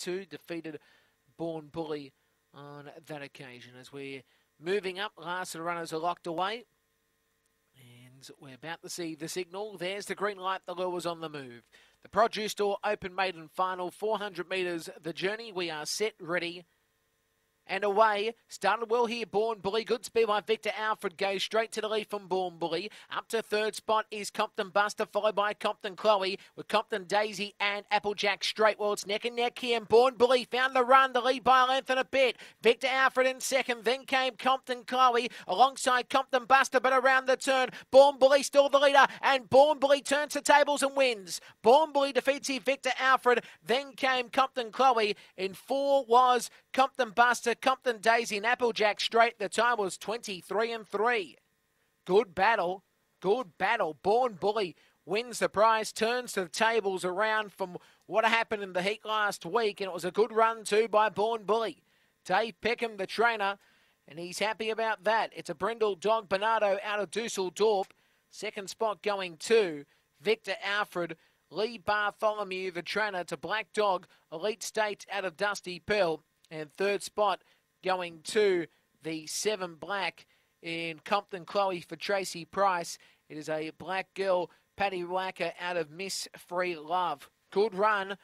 two, defeated Born Bully on that occasion. As we're moving up, last of the runners are locked away. And we're about to see the signal. There's the green light. The lure's on the move. The Produce Store Open Maiden Final, 400 metres. The journey. We are set, ready, and away. Started well here, Born Bully. Good speed by Victor Alfred. Goes straight to the lead from Born Bully. Up to third spot is Compton Buster, followed by Compton Chloe, with Compton Daisy and Applejack straight. Well, it's neck and neck here, and Born Bully found the run, the lead by a length and a bit. Victor Alfred in second, then came Compton Chloe alongside Compton Buster, but around the turn, Born Bully still the leader, and Born Bully turns the tables and wins. Born Bully defeats here Victor Alfred, then came Compton Chloe. In four was Compton Buster, Compton Daisy, and Applejack straight. The time was 23 and 3. Good battle. Good battle. Born Bully wins the prize, turns the tables around from what happened in the heat last week, and it was a good run too by Born Bully. Dave Peckham, the trainer, and he's happy about that. It's a Brindle Dog Bernardo out of Dusseldorf. Second spot going to Victor Alfred. Lee Bartholomew, the trainer, to Black Dog, Elite State out of Dusty Pearl. And third spot going to the seven black in Compton Chloe for Tracy Price. It is a black girl, Patty Wacker out of Miss Free Love. Good run.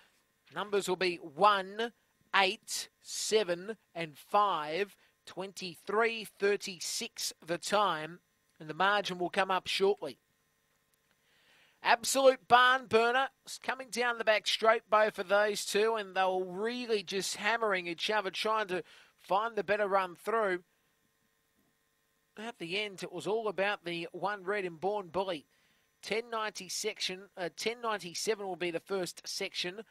Numbers will be 1, 8, 7, and 5. 23 36 the time, and the margin will come up shortly. Absolute barn burner coming down the back straight, both of those two, and they were really just hammering each other, trying to find the better run through. At the end, it was all about the one red and born bully. 1090 section, uh, 1097 will be the first section.